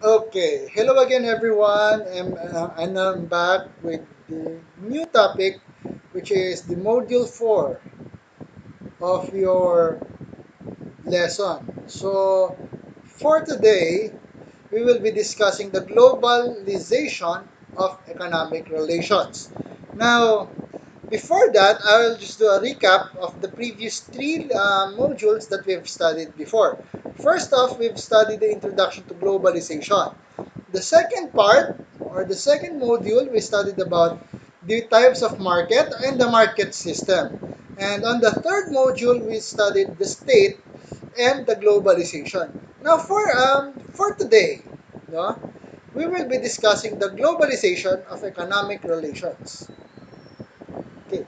Okay, hello again, everyone, and, uh, and I'm back with the new topic, which is the module 4 of your lesson. So, for today, we will be discussing the globalization of economic relations. Now, before that, I will just do a recap of the previous three uh, modules that we've studied before. First off, we've studied the introduction to globalization. The second part, or the second module, we studied about the types of market and the market system. And on the third module, we studied the state and the globalization. Now, for um, for today, no, we will be discussing the globalization of economic relations. Okay,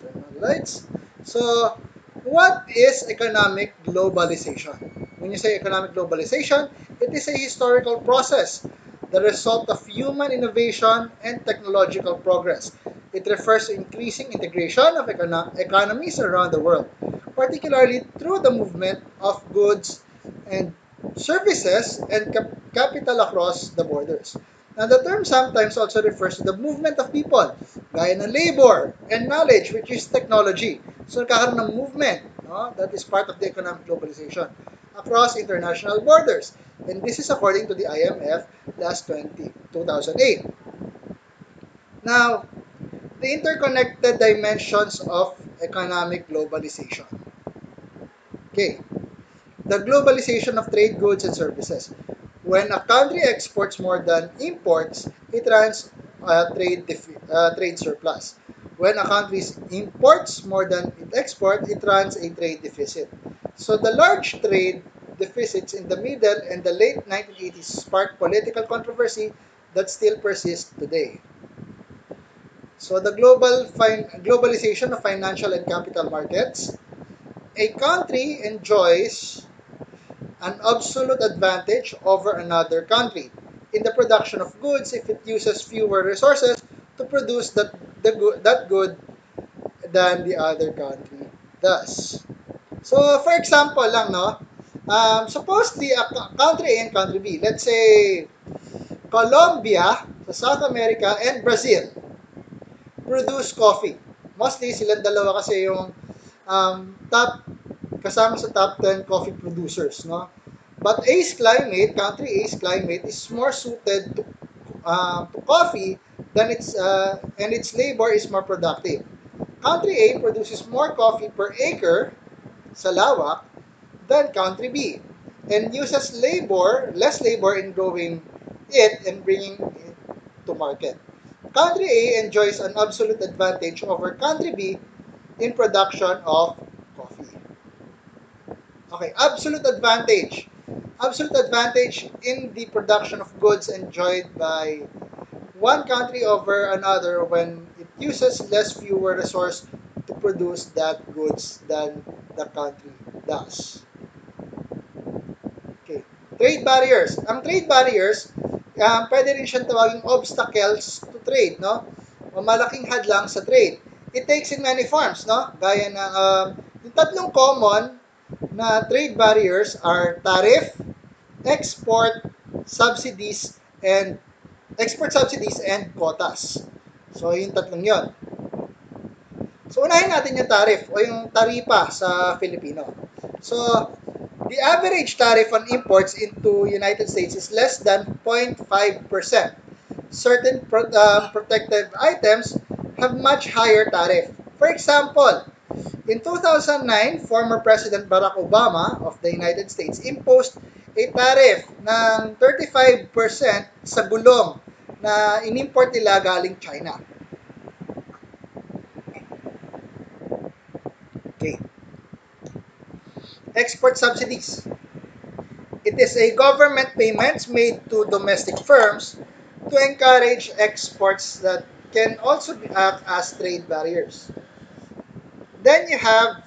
turn on the lights. So, what is economic globalization? When you say economic globalization, it is a historical process, the result of human innovation and technological progress. It refers to increasing integration of econo- economies around the world, particularly through the movement of goods and services and cap- capital across the borders. Now, the term sometimes also refers to the movement of people, gaya ng labor and knowledge, which is technology. So, nagkakaroon ng movement, no? that is part of the economic globalization, across international borders. And this is according to the IMF last 20, 2008. Now, the interconnected dimensions of economic globalization. Okay, the globalization of trade goods and services. When a country exports more than imports, it runs a trade uh, trade surplus. When a country imports more than it exports, it runs a trade deficit. So the large trade deficits in the middle and the late 1980s sparked political controversy that still persists today. So the global globalization of financial and capital markets. A country enjoys an absolute advantage over another country in the production of goods if it uses fewer resources to produce that, the good, that good than the other country does. So, for example lang, no? Um, suppose the uh, country A and country B, let's say Colombia South America and Brazil produce coffee. Mostly silang dalawa kasi yung um, top kasama sa top 10 coffee producers, no? But A's climate, country A's climate is more suited to uh, to coffee than its uh, and its labor is more productive. Country A produces more coffee per acre sa lawak than country B and uses labor, less labor in growing it and bringing it to market. Country A enjoys an absolute advantage over country B in production of coffee. Okay, absolute advantage. Absolute advantage in the production of goods enjoyed by one country over another when it uses less fewer resource to produce that goods than the country does. Okay. Trade barriers. Ang trade barriers, um, pwede rin siyang tawaging obstacles to trade, no? O malaking hadlang sa trade. It takes in many forms, no? Gaya ng um, yung tatlong common na trade barriers are tariff, export subsidies, and export subsidies and quotas. So, yung tatlong yon. So, unahin natin yung tariff o yung taripa sa Filipino. So, the average tariff on imports into United States is less than 0.5%. Certain pro- um, protective items have much higher tariff. For example, in 2009, former President Barack Obama of the United States imposed a tariff ng 35% sa gulong na inimport nila galing China. Okay. Export subsidies. It is a government payments made to domestic firms to encourage exports that can also act as trade barriers. Then you have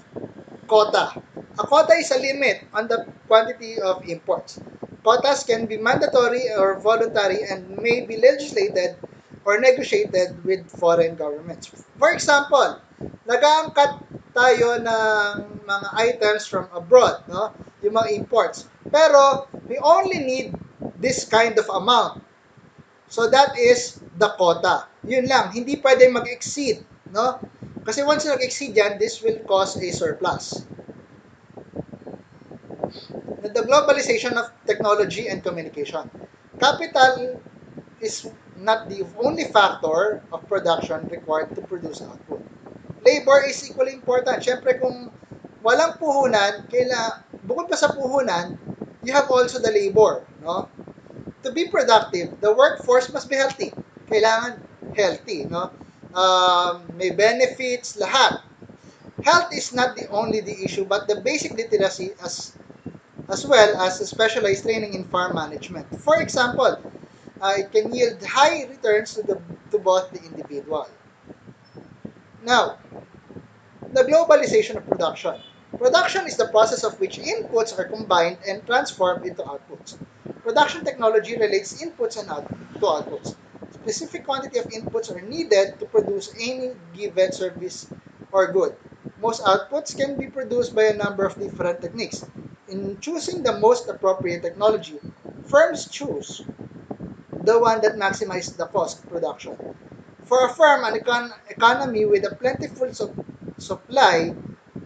quota. A quota is a limit on the quantity of imports. Quotas can be mandatory or voluntary and may be legislated or negotiated with foreign governments. For example, nag-aangkat tayo ng mga items from abroad, no? Yung mga imports. Pero we only need this kind of amount. So that is the quota. Yun lang, hindi pwede mag-exceed, no? Kasi once nag-exceed yan, this will cause a surplus. The globalization of technology and communication. Capital is not the only factor of production required to produce output. Labor is equally important. Siyempre, kung walang puhunan, kaila, bukod pa sa puhunan, you have also the labor. No? To be productive, the workforce must be healthy. Kailangan healthy. No? Um, may benefits, lahat. Health is not the only the issue, but the basic literacy as as well as specialized training in farm management. For example, uh, it can yield high returns to, the, to both the individual. Now, the globalization of production. Production is the process of which inputs are combined and transformed into outputs. Production technology relates inputs and out to outputs. Specific quantity of inputs are needed to produce any given service or good. Most outputs can be produced by a number of different techniques. In choosing the most appropriate technology, firms choose the one that maximizes the cost production. For a firm, an econ economy with a plentiful su supply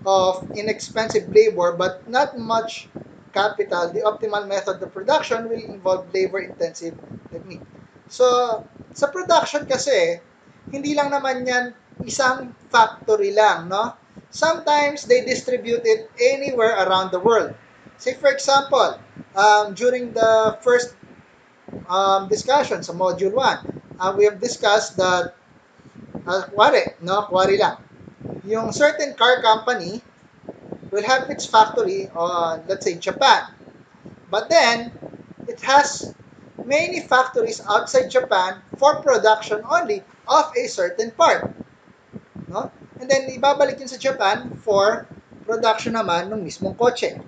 of inexpensive labor but not much capital, the optimal method of production will involve labor-intensive technique. So, sa production kasi, hindi lang naman yan isang factory lang, no? Sometimes they distribute it anywhere around the world. Say for example, um, during the first um, discussion sa Module 1, uh, we have discussed that, uh, kwari, no? Kwari lang. Yung certain car company will have its factory on, let's say, Japan. But then, it has many factories outside Japan for production only of a certain part. No? And then, ibabalik yun sa Japan for production naman ng mismong kotse.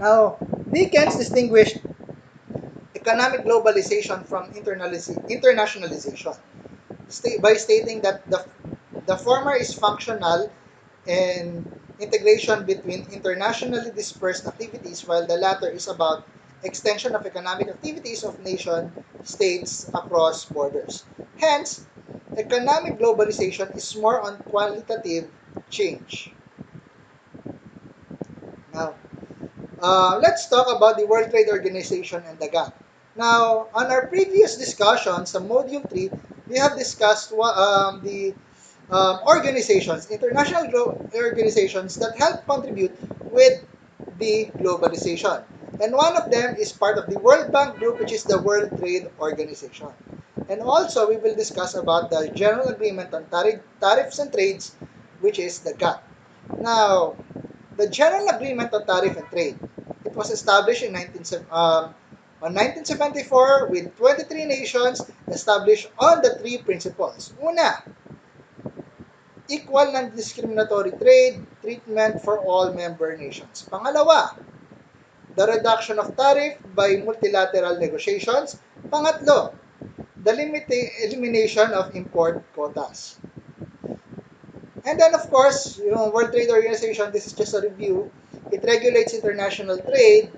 Now, Dickens distinguished economic globalization from internationalization by stating that the, the former is functional and integration between internationally dispersed activities while the latter is about extension of economic activities of nation states across borders. Hence, economic globalization is more on qualitative change. Now, uh, let's talk about the World Trade Organization and the GATT. Now, on our previous discussions, sa Module 3, we have discussed um, the um, organizations, international organizations that help contribute with the globalization. And one of them is part of the World Bank Group, which is the World Trade Organization. And also, we will discuss about the General Agreement on Tariffs and Trades, which is the GATT. Now, the General Agreement on Tariff and Trade, it was established in 19, um, on 1974 with 23 nations established on the three principles. Una, equal non-discriminatory trade treatment for all member nations. Pangalawa, the reduction of tariff by multilateral negotiations. Pangatlo, the elimination of import quotas. And then, of course, yung World Trade Organization, this is just a review. It regulates international trade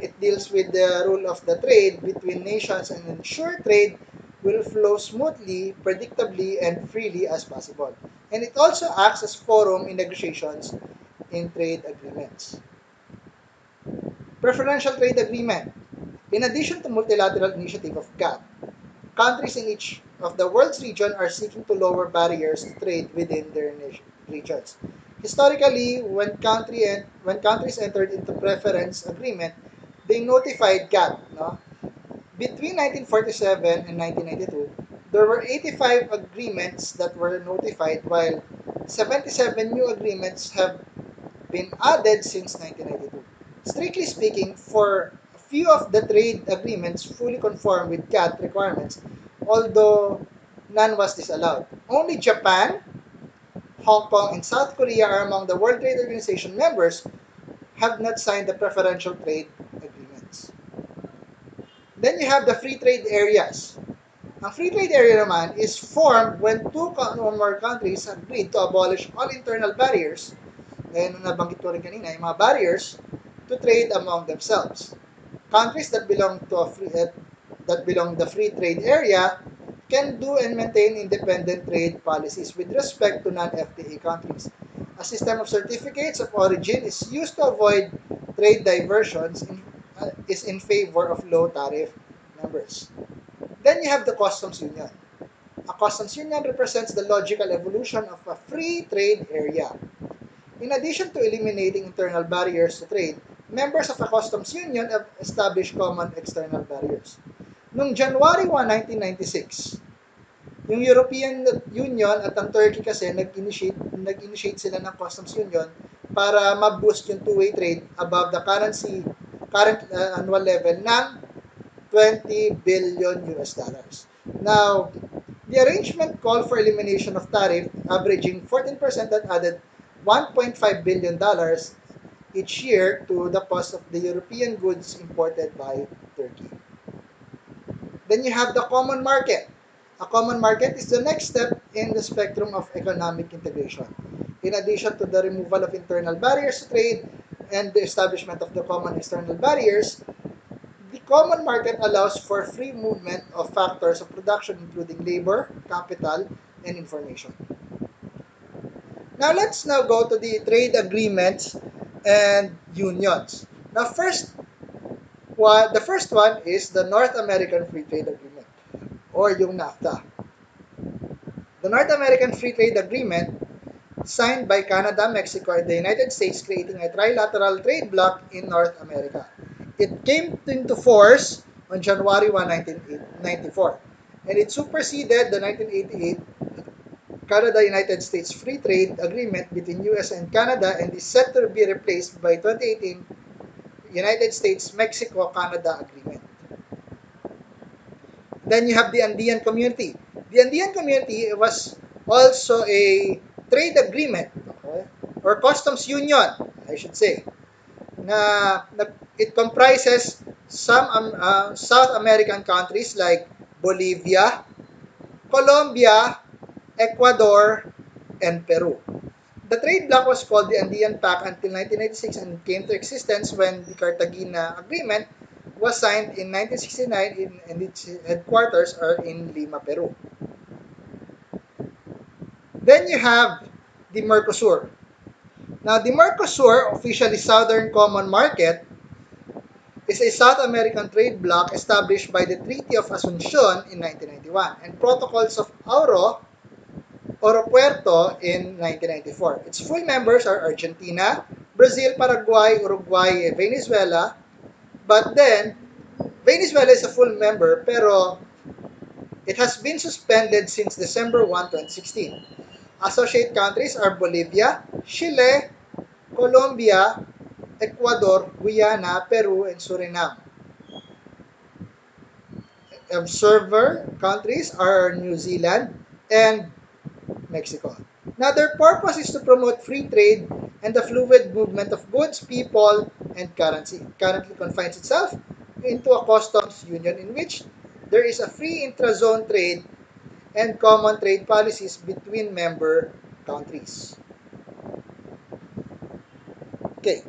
it deals with the rule of the trade between nations and ensure trade will flow smoothly, predictably, and freely as possible. And it also acts as forum in negotiations in trade agreements. Preferential Trade Agreement. In addition to multilateral initiative of GATT, countries in each of the world's region are seeking to lower barriers to trade within their regions. Historically, when, country en- when countries entered into preference agreement, they notified GATT, no? Between 1947 and 1992, there were 85 agreements that were notified while 77 new agreements have been added since 1992. Strictly speaking, for a few of the trade agreements fully conform with GATT requirements, although none was disallowed. Only Japan, Hong Kong, and South Korea are among the World Trade Organization members have not signed the preferential trade. Then you have the free trade areas. Ang free trade area naman is formed when two or more countries agreed to abolish all internal barriers Kaya na nabanggit ko rin kanina, yung mga barriers to trade among themselves. Countries that belong to a free, uh, that belong the free trade area can do and maintain independent trade policies with respect to non-FTA countries. A system of certificates of origin is used to avoid trade diversions in, uh, is in favor of low tariff members. Then you have the customs union. A customs union represents the logical evolution of a free trade area. In addition to eliminating internal barriers to trade, members of a customs union have established common external barriers. Noong January 1, 1996, yung European Union at ang Turkey kasi nag-initiate, nag-initiate sila ng customs union para ma-boost yung two-way trade above the currency current uh, annual level ng 20 billion US dollars. Now, the arrangement called for elimination of tariff averaging 14% that added 1.5 billion dollars each year to the cost of the European goods imported by Turkey. Then you have the common market. A common market is the next step in the spectrum of economic integration. In addition to the removal of internal barriers to trade and the establishment of the common external barriers, the common market allows for free movement of factors of production including labor, capital, and information. Now let's now go to the trade agreements and unions. Now first one, the first one is the North American Free Trade Agreement or yung NAFTA. The North American Free Trade Agreement signed by Canada, Mexico, and the United States creating a trilateral trade bloc in North America. It came into force on January 1, 1994, and it superseded the 1988 Canada-United States Free Trade Agreement between US and Canada and is set to be replaced by 2018 United States-Mexico-Canada Agreement. Then you have the Andean Community. The Andean Community was also a trade agreement okay, or customs union, I should say, na, na it comprises some um, uh, South American countries like Bolivia, Colombia, Ecuador, and Peru. The trade bloc was called the Andean Pact until 1996 and came to existence when the Cartagena Agreement was signed in 1969 in, and its headquarters are in Lima, Peru. Then you have the Mercosur. Now, the Mercosur, officially Southern Common Market, is a South American trade bloc established by the Treaty of Asuncion in 1991 and Protocols of Auro Oro Puerto in 1994. Its full members are Argentina, Brazil, Paraguay, Uruguay, and Venezuela. But then, Venezuela is a full member pero it has been suspended since December 1, 2016. Associate countries are Bolivia, Chile, Colombia, Ecuador, Guyana, Peru, and Suriname. Observer countries are New Zealand and Mexico. Now, their purpose is to promote free trade and the fluid movement of goods, people, and currency. It currently confines itself into a customs union in which there is a free intra-zone trade and common trade policies between member countries. Okay.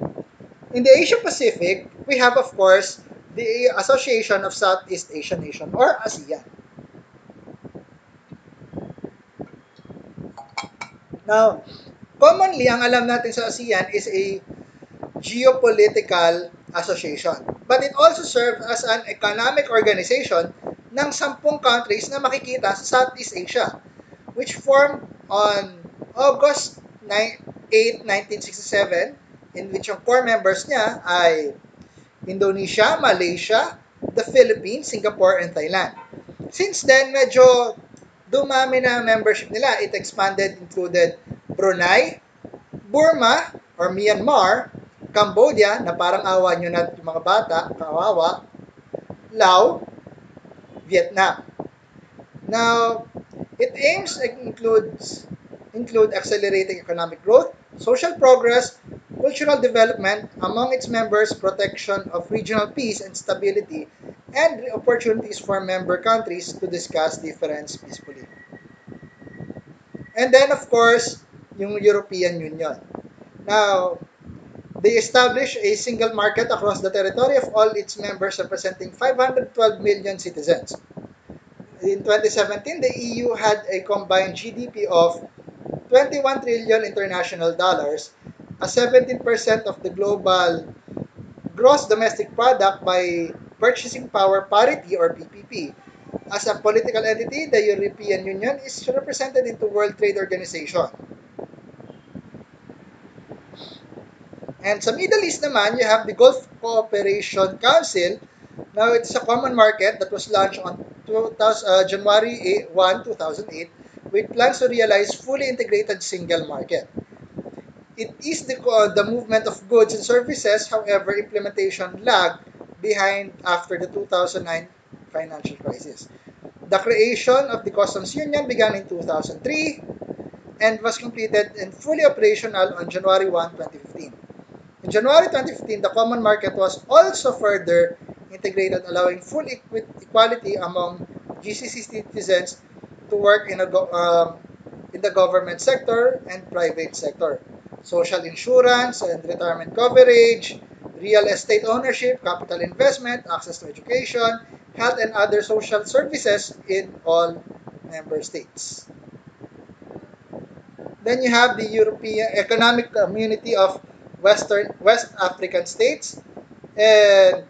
In the Asia Pacific, we have, of course, the Association of Southeast Asian Nations or ASEAN. Now, commonly, ang alam natin sa ASEAN is a geopolitical association. But it also serves as an economic organization ng sampung countries na makikita sa Southeast Asia, which formed on August 8, 1967, in which ang core members niya ay Indonesia, Malaysia, the Philippines, Singapore, and Thailand. Since then, medyo dumami na membership nila. It expanded, included Brunei, Burma, or Myanmar, Cambodia, na parang awa nyo na yung mga bata, kawawa, Laos, Vietnam. Now, it aims includes include accelerating economic growth, social progress, cultural development among its members, protection of regional peace and stability, and opportunities for member countries to discuss difference peacefully. And then, of course, yung European Union. Now, they established a single market across the territory of all its members representing 512 million citizens. In 2017, the EU had a combined GDP of 21 trillion international dollars, a 17% of the global gross domestic product by purchasing power parity or PPP. As a political entity, the European Union is represented in the World Trade Organization. And sa Middle East naman, you have the Gulf Cooperation Council. Now, it's a common market that was launched on 2000, uh, January 1, 2008 with plans to realize fully integrated single market. It is the, uh, the movement of goods and services, however, implementation lagged behind after the 2009 financial crisis. The creation of the customs union began in 2003 and was completed and fully operational on January 1, 2015. In January 2015, the common market was also further integrated, allowing full equality among GCC citizens to work in, a uh, in the government sector and private sector. Social insurance and retirement coverage, real estate ownership, capital investment, access to education, health and other social services in all member states. Then you have the European Economic Community of Western West African States. And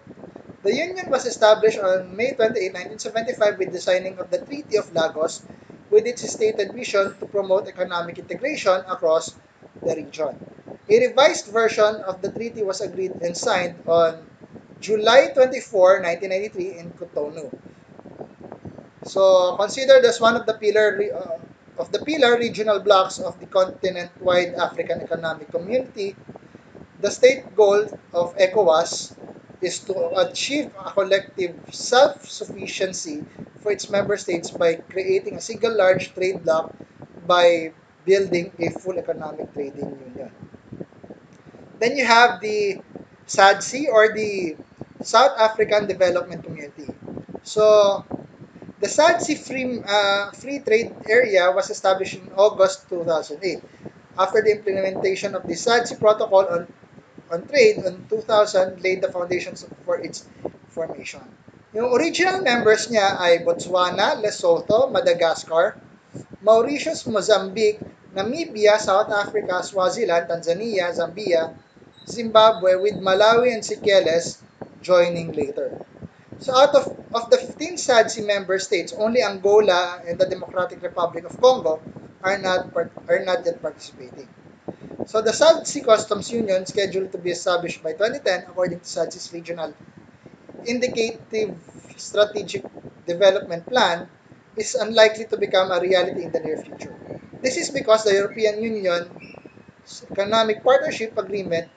the union was established on May 28, 1975 with the signing of the Treaty of Lagos with its stated vision to promote economic integration across the region. A revised version of the treaty was agreed and signed on July 24, 1993 in Cotonou. So considered as one of the pillar uh, of the pillar regional blocks of the continent-wide African Economic Community the state goal of ECOWAS is to achieve a collective self-sufficiency for its member states by creating a single large trade bloc by building a full economic trading union. Then you have the SADC or the South African Development Community. So the SADC free, uh, free trade area was established in August 2008 after the implementation of the SADC protocol on on trade in 2000 laid the foundations for its formation. Yung original members niya ay Botswana, Lesotho, Madagascar, Mauritius, Mozambique, Namibia, South Africa, Swaziland, Tanzania, Zambia, Zimbabwe, with Malawi and Seychelles joining later. So out of, of the 15 SADC member states, only Angola and the Democratic Republic of Congo are not, are not yet participating. So the South Sea Customs Union, scheduled to be established by 2010 according to SADC's regional indicative strategic development plan, is unlikely to become a reality in the near future. This is because the European Union's economic partnership agreement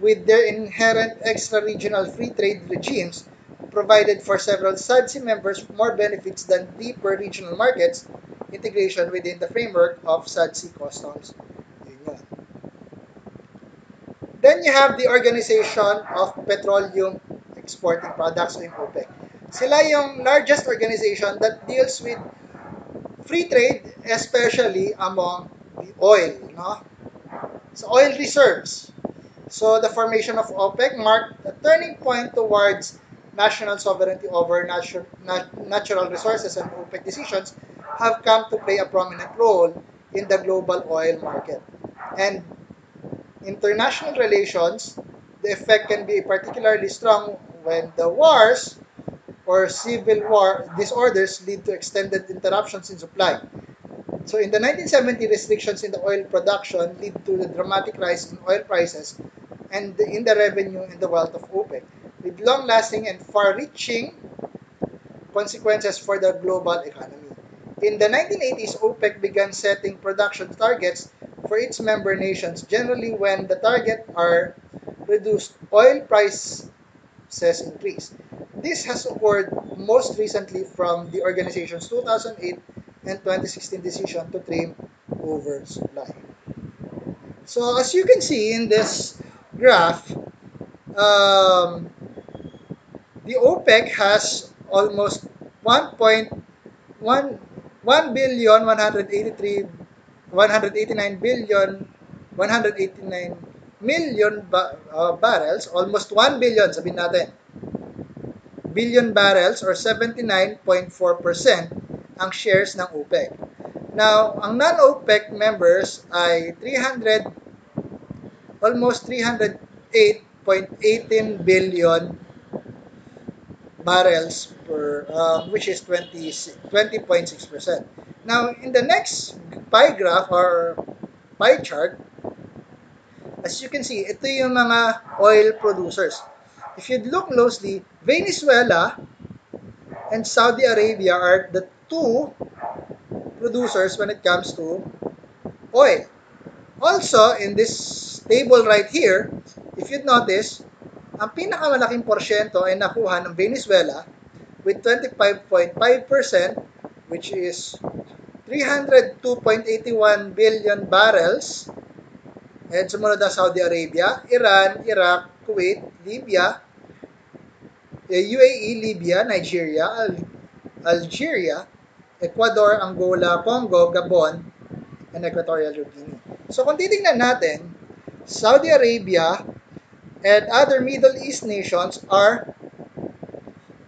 with their inherent extra-regional free trade regimes provided for several SADC members more benefits than deeper regional markets integration within the framework of SADC customs Then you have the Organization of Petroleum Exporting Products yung OPEC. Sila yung largest organization that deals with free trade, especially among the oil, no? So oil reserves. So the formation of OPEC marked a turning point towards national sovereignty over natu natural resources and OPEC decisions have come to play a prominent role in the global oil market. And international relations, the effect can be particularly strong when the wars or civil war disorders lead to extended interruptions in supply. So in the 1970, restrictions in the oil production lead to the dramatic rise in oil prices and in the revenue and the wealth of OPEC, with long-lasting and far-reaching consequences for the global economy. In the 1980s, OPEC began setting production targets for its member nations, generally when the target are reduced, oil prices increase. This has occurred most recently from the organization's 2008 and 2016 decision to trim oversupply. So as you can see in this graph, um, the OPEC has almost 1.1 1 billion 183 189 billion 189 million ba- uh, barrels, almost 1 billion, sabihin natin, billion barrels or 79.4% ang shares ng OPEC. Now, ang non-OPEC members ay 300 almost 308.18 billion barrels per um, which is 20 20.6%. Now, in the next pie graph or pie chart, as you can see, ito yung mga oil producers. If you look closely, Venezuela and Saudi Arabia are the two producers when it comes to oil. Also, in this table right here, if you'd notice, ang pinakamalaking porsyento ay nakuha ng Venezuela with 25.5% which is 302.81 billion barrels and sumunod ang Saudi Arabia, Iran, Iraq, Kuwait, Libya, UAE, Libya, Nigeria, Al Algeria, Ecuador, Angola, Congo, Gabon, and Equatorial Guinea. So kung titingnan natin, Saudi Arabia and other Middle East nations are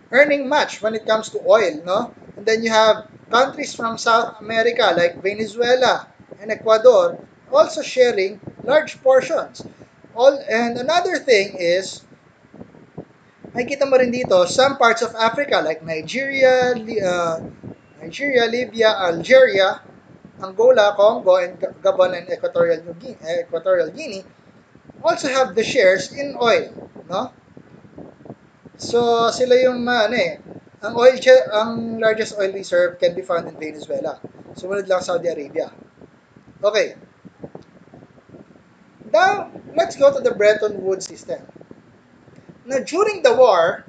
earning much when it comes to oil, no? And then you have countries from South America like Venezuela and Ecuador also sharing large portions. All and another thing is makikita mo rin dito some parts of Africa like Nigeria, uh, Nigeria, Libya, Algeria, Angola, Congo, and Gabon and Equatorial Guinea, Equatorial Guinea also have the shares in oil, no? So sila yung ano eh, ang oil ang largest oil reserve can be found in Venezuela. Sumunod lang Saudi Arabia. Okay. Now, let's go to the Bretton Woods system. Now, during the war,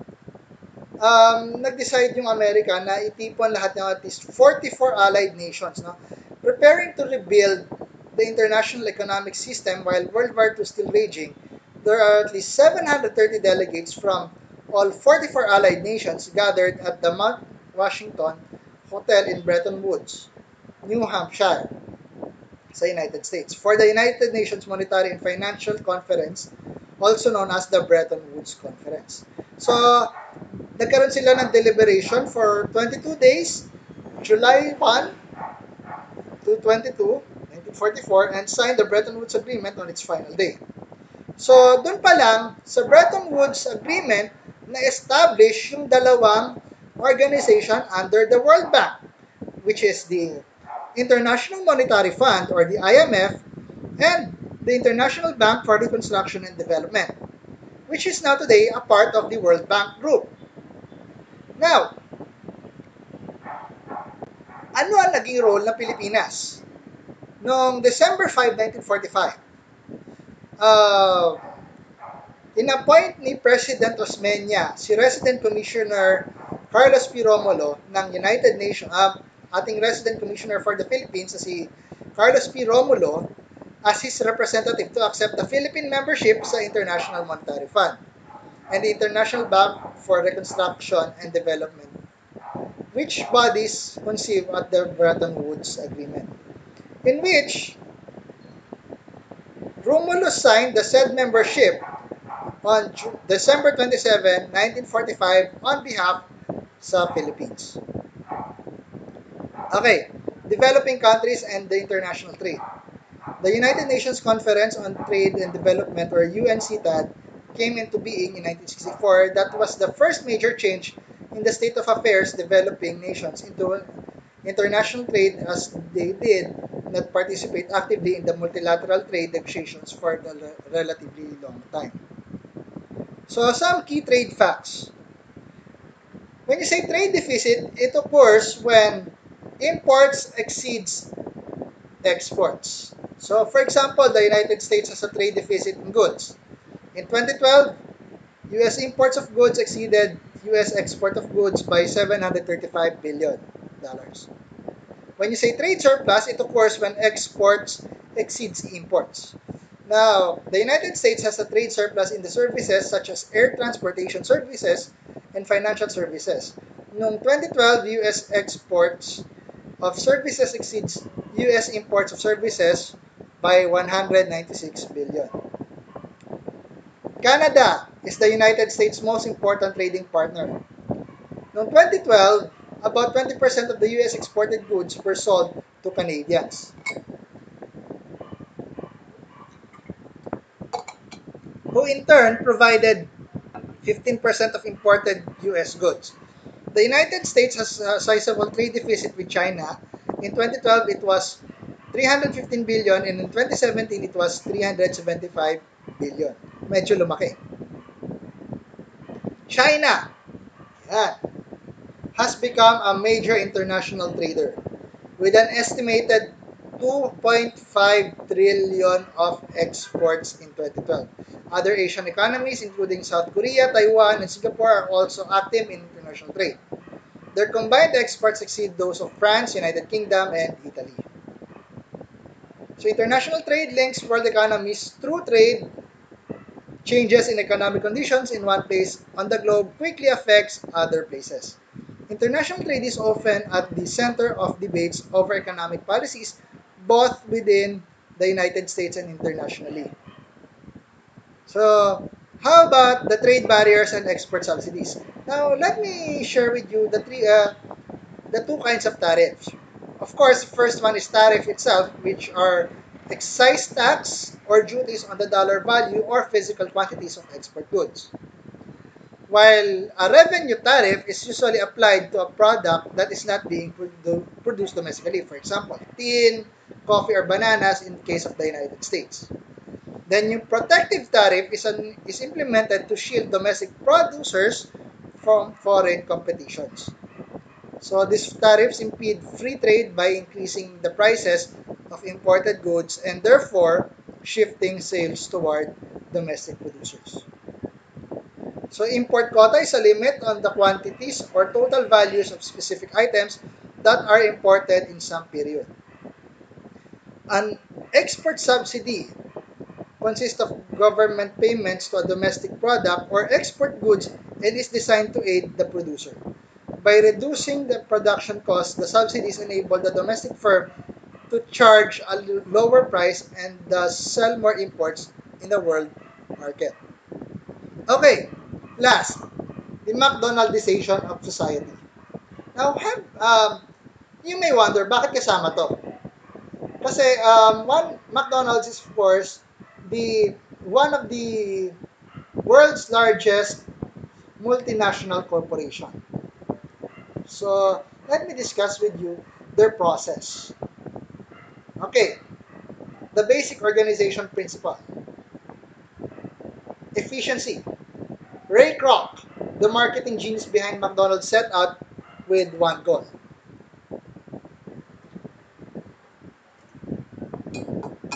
um, nag-decide yung Amerika na itipon lahat ng at least 44 allied nations, no? preparing to rebuild the international economic system while World War II still raging. There are at least 730 delegates from all 44 allied nations gathered at the Mount Washington Hotel in Bretton Woods, New Hampshire, sa United States for the United Nations Monetary and Financial Conference, also known as the Bretton Woods Conference. So, nagkaroon sila ng deliberation for 22 days, July 1 to 22, 1944, and signed the Bretton Woods Agreement on its final day. So, doon pa lang, sa Bretton Woods Agreement, na-establish yung dalawang organization under the World Bank, which is the International Monetary Fund or the IMF and the International Bank for Reconstruction and Development, which is now today a part of the World Bank Group. Now, ano ang naging role ng Pilipinas? Noong December 5, 1945, uh, inappoint ni President Osmeña si Resident Commissioner Carlos P. Romulo ng United Nations, uh, ating Resident Commissioner for the Philippines si Carlos P. Romulo as his representative to accept the Philippine membership sa International Monetary Fund and the International Bank for Reconstruction and Development, which bodies conceived at the Bretton Woods Agreement, in which Romulo signed the said membership on December 27, 1945 on behalf sa Philippines. Okay, developing countries and the international trade. The United Nations Conference on Trade and Development or UNCTAD came into being in 1964. That was the first major change in the state of affairs developing nations into international trade as they did not participate actively in the multilateral trade negotiations for the relatively long time. So some key trade facts. When you say trade deficit, it occurs when imports exceeds exports. So, for example, the United States has a trade deficit in goods. In 2012, U.S. imports of goods exceeded U.S. export of goods by 735 billion dollars. When you say trade surplus, it occurs when exports exceeds imports. Now, the United States has a trade surplus in the services such as air transportation services and financial services. Noong 2012, U.S. exports of services exceeds U.S. imports of services by 196 billion. Canada is the United States' most important trading partner. Noong 2012, about 20% of the US exported goods were sold to Canadians. Who in turn provided 15% of imported US goods. The United States has a sizable trade deficit with China. In 2012, it was 315 billion and in 2017, it was 375 billion. Medyo lumaki. China yan, has become a major international trader with an estimated 2.5 trillion of exports in 2012. Other Asian economies, including South Korea, Taiwan, and Singapore, are also active in international trade. Their combined exports exceed those of France, United Kingdom, and Italy. So international trade links world economies through trade. Changes in economic conditions in one place on the globe quickly affects other places. International trade is often at the center of debates over economic policies both within the United States and internationally. So, how about the trade barriers and export subsidies? Now, let me share with you the three, uh, the two kinds of tariffs. Of course, first one is tariff itself, which are excise tax or duties on the dollar value or physical quantities of export goods. While a revenue tariff is usually applied to a product that is not being produ produced domestically, for example, tin, coffee, or bananas in the case of the United States. Then yung protective tariff is, an, is implemented to shield domestic producers from foreign competitions. So these tariffs impede free trade by increasing the prices of imported goods and therefore shifting sales toward domestic producers. So import quota is a limit on the quantities or total values of specific items that are imported in some period. An export subsidy consists of government payments to a domestic product or export goods and is designed to aid the producer. By reducing the production cost, the subsidies enable the domestic firm to charge a lower price and thus sell more imports in the world market. Okay, Last, the McDonaldization of society. Now, have, um, you may wonder, bakit kasama to? Kasi um, one, McDonald's is of course the one of the world's largest multinational corporation. So, let me discuss with you their process. Okay, the basic organization principle. Efficiency. Ray Kroc, the marketing genius behind McDonald's, set out with one goal.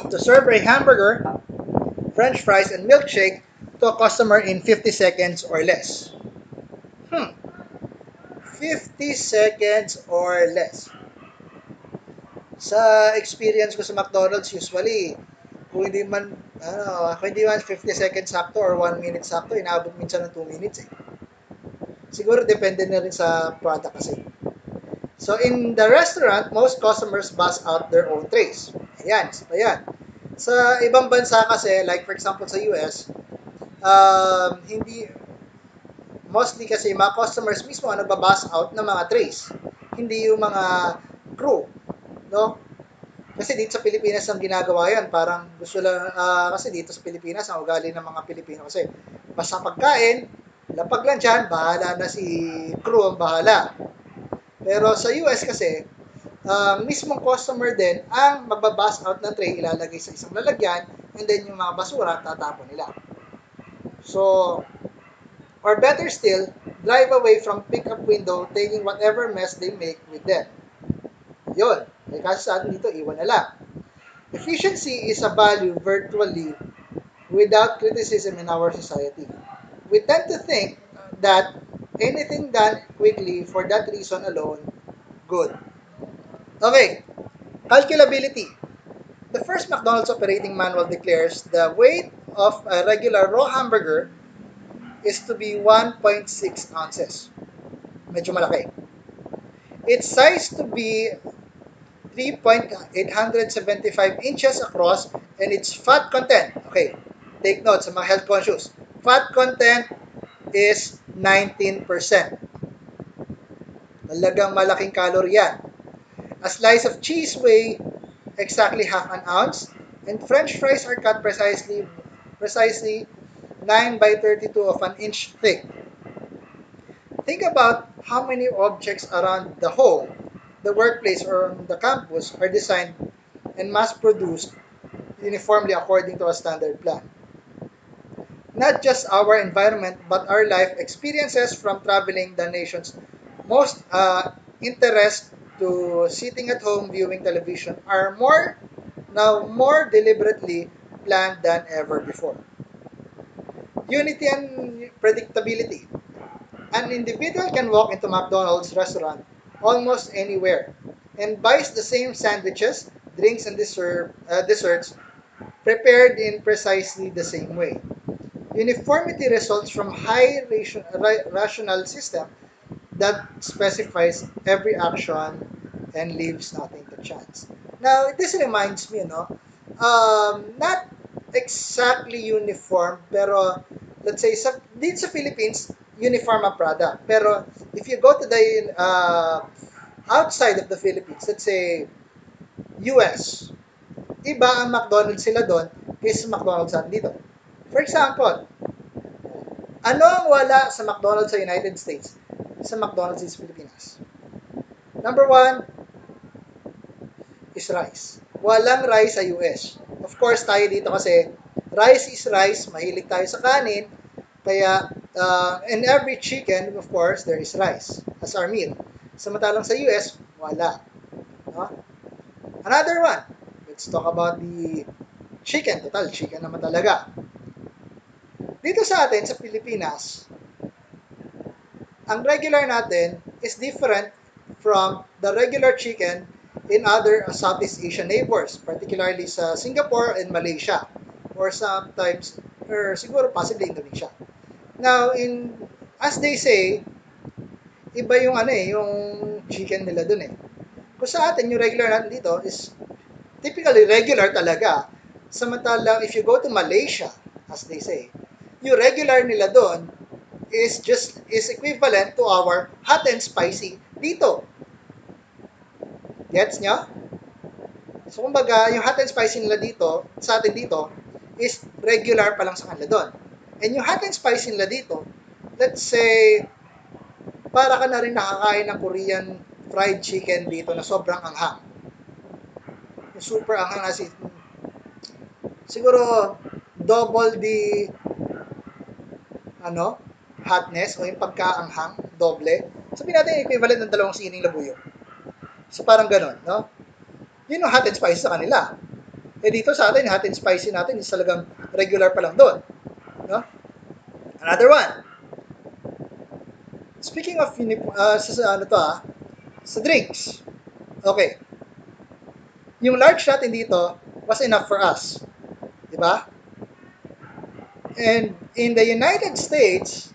To serve a hamburger, french fries, and milkshake to a customer in 50 seconds or less. Hmm. 50 seconds or less. Sa experience ko sa McDonald's, usually, kung hindi man ano, kung hindi man 50 seconds sakto or 1 minute sakto, inaabot minsan ng 2 minutes eh. Siguro depende na rin sa product kasi. So in the restaurant, most customers bus out their own trays. Ayan, so ayan. Sa ibang bansa kasi, like for example sa US, um, hindi, mostly kasi mga customers mismo ang nagbabus out ng mga trays. Hindi yung mga crew. No? Kasi dito sa Pilipinas ang ginagawa yan, parang gusto lang, uh, kasi dito sa Pilipinas, ang ugali ng mga Pilipino kasi, basta pagkain, lapag lang dyan, bahala na si crew ang bahala. Pero sa US kasi, uh, mismong customer din ang magbabas out ng tray, ilalagay sa isang lalagyan, and then yung mga basura, tatapon nila. So, or better still, drive away from pickup window, taking whatever mess they make with them. Yun. Eh, kasi sa atin dito, iwan na lang. Efficiency is a value virtually without criticism in our society. We tend to think that anything done quickly for that reason alone, good. Okay, calculability. The first McDonald's operating manual declares the weight of a regular raw hamburger is to be 1.6 ounces. Medyo malaki. Its size to be 3.875 inches across and its fat content, okay, take note sa mga health conscious, fat content is 19%. Talagang malaking calorie yan. A slice of cheese weigh exactly half an ounce, and french fries are cut precisely precisely 9 by 32 of an inch thick. Think about how many objects around the home, the workplace, or the campus are designed and mass-produced uniformly according to a standard plan. Not just our environment, but our life experiences from traveling the nation's most uh, interest to sitting at home viewing television are more now more deliberately planned than ever before. Unity and predictability. An individual can walk into McDonald's restaurant almost anywhere and buys the same sandwiches, drinks, and dessert, uh, desserts prepared in precisely the same way. Uniformity results from high ration, rational system that specifies every action and leaves nothing to chance. Now, this reminds me, no, um, not exactly uniform, pero let's say, sa, dito sa Philippines, uniform ang product. Pero if you go to the uh, outside of the Philippines, let's say US, iba ang McDonald's sila doon kaysa McDonald's natin dito. For example, ano ang wala sa McDonald's sa United States sa McDonald's sa Pilipinas? Number one is rice. Walang rice sa US. Of course, tayo dito kasi rice is rice, mahilig tayo sa kanin, kaya uh, in every chicken, of course, there is rice as our meal. Samantalang sa US, wala. No? Another one, let's talk about the chicken. Total, chicken naman talaga. Dito sa atin, sa Pilipinas, ang regular natin is different from the regular chicken in other Southeast Asian neighbors, particularly sa Singapore and Malaysia, or sometimes, or siguro possibly Indonesia. Now, in as they say, iba yung ano eh, yung chicken nila dun eh. Kung sa atin, yung regular natin dito is typically regular talaga. Samantalang if you go to Malaysia, as they say, yung regular nila doon is just is equivalent to our hot and spicy dito. Gets nyo? So, kumbaga, yung hot and spicy nila dito, sa atin dito, is regular pa lang sa kanila doon. And yung hot and spicy nila dito, let's say, para ka na rin nakakain ng Korean fried chicken dito na sobrang anghang. Yung super anghang as in, siguro, double the, ano, hotness o yung pagkaanghang, doble. Sabihin natin equivalent ng dalawang sining labuyo. So parang ganun, no? Yun yung hot and spicy sa kanila. Eh dito sa atin, hot and spicy natin is talagang regular pa lang doon. No? Another one. Speaking of uh, sa, sa ano to ah, sa drinks. Okay. Yung large natin dito was enough for us. Di ba? And in the United States,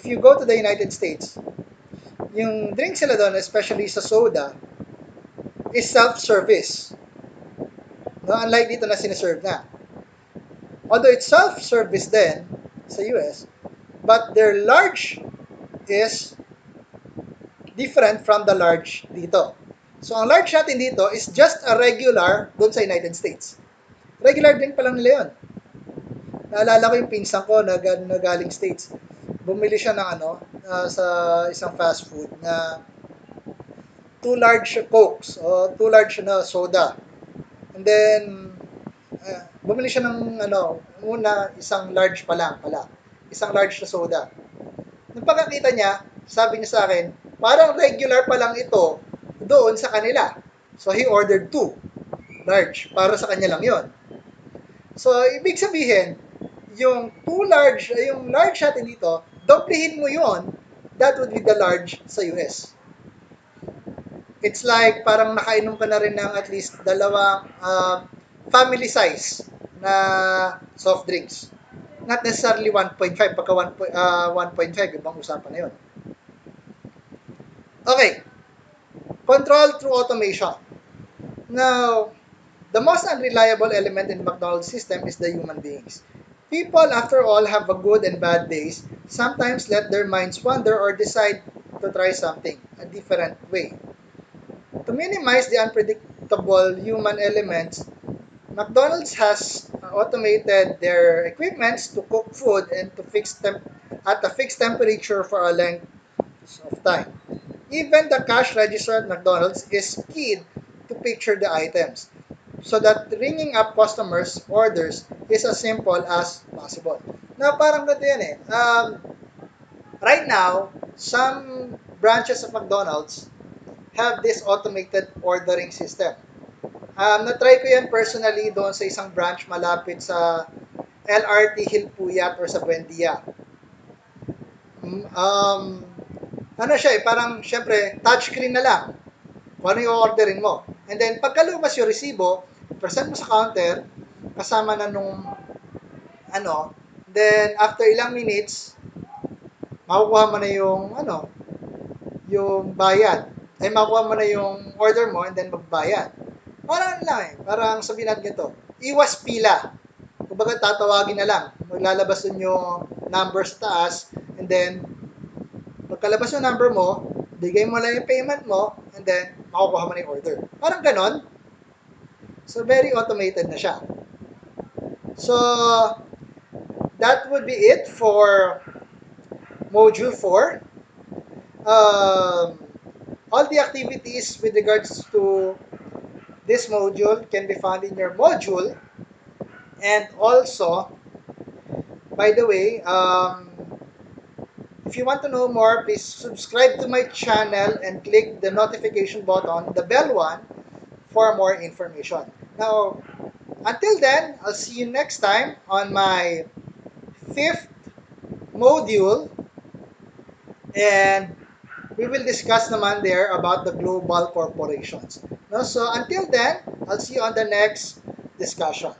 if you go to the United States, yung drink sila doon, especially sa soda, is self-service. No, unlike dito na sinaserve na. Although it's self-service then sa US, but their large is different from the large dito. So, ang large natin dito is just a regular doon sa United States. Regular drink pa lang nila yun. Naalala ko yung pinsan ko na, na galing States. Bumili siya ng ano, uh, sa isang fast food na two large cokes o two large na soda. And then uh, bumili siya ng ano, muna isang large pa lang pala. Isang large na soda. Nung pagkakita niya, sabi niya sa akin, parang regular pa lang ito doon sa kanila. So he ordered two large para sa kanya lang 'yon. So ibig sabihin, yung two large, yung large natin dito, doblehin mo yon, that would be the large sa US. It's like parang nakainom ka na rin ng at least dalawang uh, family size na soft drinks. Not necessarily 1.5, pagka 1, uh, 1.5, ibang usapan na yun. Okay. Control through automation. Now, the most unreliable element in McDonald's system is the human beings. People, after all, have a good and bad days, sometimes let their minds wander or decide to try something a different way. To minimize the unpredictable human elements, McDonald's has automated their equipments to cook food and to fix temp at a fixed temperature for a length of time. Even the cash register at McDonald's is keyed to picture the items so that ringing up customers' orders is as simple as possible. Now, parang ganito yan eh. Um, right now, some branches of McDonald's have this automated ordering system. Um, na-try ko yan personally doon sa isang branch malapit sa LRT Hilpuyat or sa Buendia. Um, ano siya eh, parang syempre touchscreen na lang kung ano yung orderin mo. And then, pagkalabas yung resibo, present mo sa counter, kasama na nung ano, then after ilang minutes, makukuha mo na yung ano, yung bayad. Ay makukuha mo na yung order mo and then magbayad. Parang ano lang eh, parang sabihin natin ganito, iwas pila. Kumbaga tatawagin na lang, maglalabas dun yung number sa taas and then pagkalabas yung number mo, bigay mo lang yung payment mo and then makukuha mo na yung order. Parang ganon. So very automated na siya. So that would be it for module 4. Um, all the activities with regards to this module can be found in your module. And also, by the way, um, if you want to know more, please subscribe to my channel and click the notification button, the bell one, for more information. Now, until then, I'll see you next time on my fifth module and we will discuss naman there about the global corporations. No? So until then, I'll see you on the next discussion.